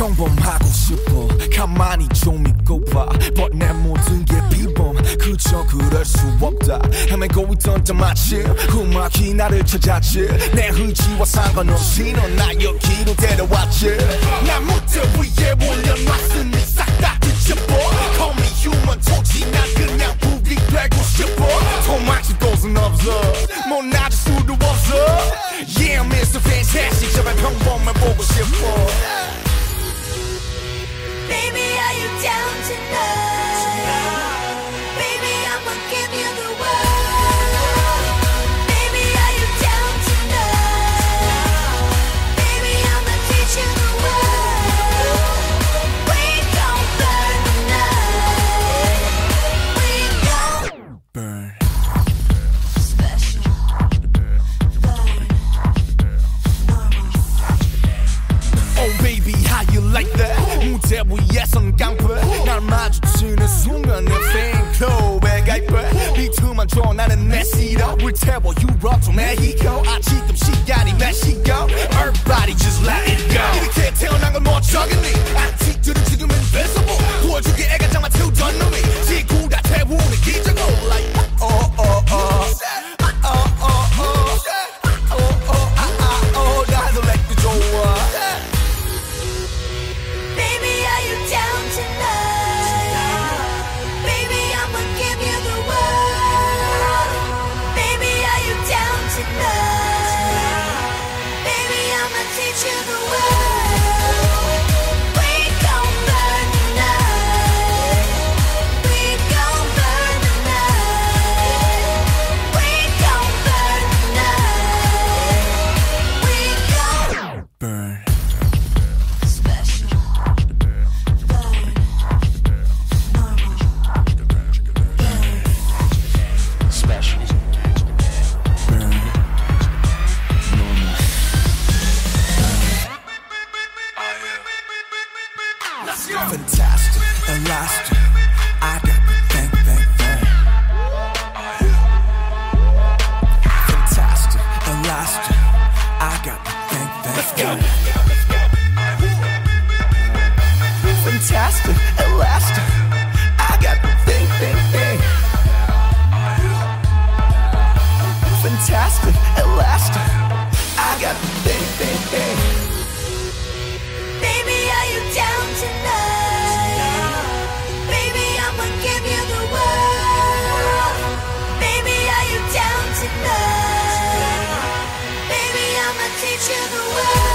평범하고 싶어 가만히 좀 있고 봐 But 내 모든 게 비범 그저 그럴 수 없다 헤매고 있던 때 마침 음악이 나를 찾았지 내 의지와 상관없이 넌 나 여기로 데려왔지 난 무대 위에 올려놨으니 싹다 뒤집어 Call me human 토지 난 그냥 북이 되고 싶어 도망칠 곳은 없어 못 놔줄 수도 없어 Yeah Mr. Fantastic 제발 평범해 보고 싶어 무대 위에선 깡패 날 마주치는 순간 내 팬클럽에 가입해 비트만 줘 나는 내 시도 불태워 유럽 좀 메xico 아 지금 Cheer the Fantastic, elastic. I got the thing, thing, thing. Fantastic, elastic. I got the thing, thing. Let's go. Fantastic, elastic. I got the thing, thing, thing. Fantastic, elastic. I got the thing, thing, thing. Baby, are you down each other.